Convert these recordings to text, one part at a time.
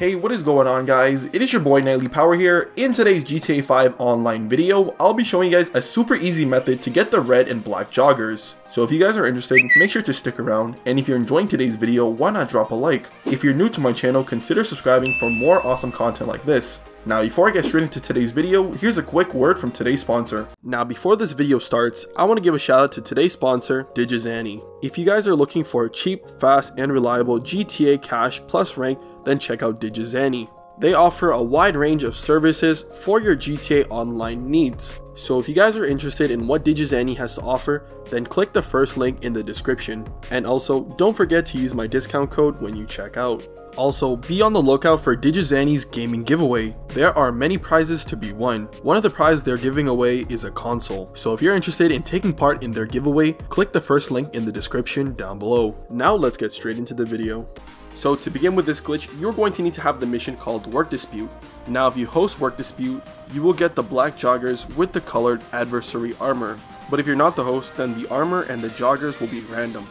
Hey, what is going on guys? It is your boy Nightly Power here. In today's GTA 5 online video, I'll be showing you guys a super easy method to get the red and black joggers. So if you guys are interested, make sure to stick around, and if you're enjoying today's video, why not drop a like? If you're new to my channel, consider subscribing for more awesome content like this. Now before I get straight into today's video, here's a quick word from today's sponsor. Now before this video starts, I want to give a shout out to today's sponsor, Digizani. If you guys are looking for a cheap, fast, and reliable GTA cash plus rank then check out Digizani. They offer a wide range of services for your GTA Online needs. So if you guys are interested in what Digizani has to offer, then click the first link in the description. And also, don't forget to use my discount code when you check out. Also, be on the lookout for Digizani's gaming giveaway. There are many prizes to be won. One of the prizes they're giving away is a console. So if you're interested in taking part in their giveaway, click the first link in the description down below. Now let's get straight into the video. So to begin with this glitch, you're going to need to have the mission called Work Dispute. Now if you host Work Dispute, you will get the black joggers with the colored adversary armor. But if you're not the host, then the armor and the joggers will be random.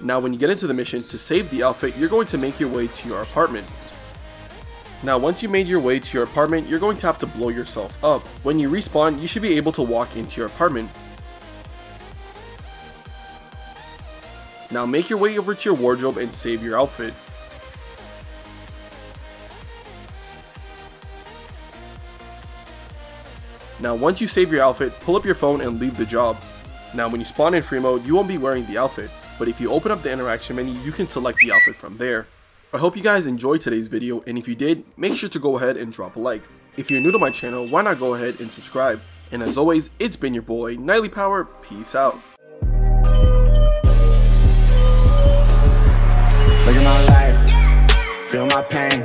Now when you get into the mission, to save the outfit, you're going to make your way to your apartment. Now once you made your way to your apartment, you're going to have to blow yourself up. When you respawn, you should be able to walk into your apartment. Now make your way over to your wardrobe and save your outfit. Now once you save your outfit, pull up your phone and leave the job. Now when you spawn in free mode, you won't be wearing the outfit, but if you open up the interaction menu, you can select the outfit from there. I hope you guys enjoyed today's video, and if you did, make sure to go ahead and drop a like. If you're new to my channel, why not go ahead and subscribe. And as always, it's been your boy, Nightly Power, peace out. Look at my life, feel my pain.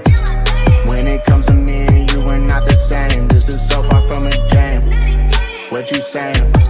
When it comes to me and you, we're not the same. This is so far from a game. What you saying?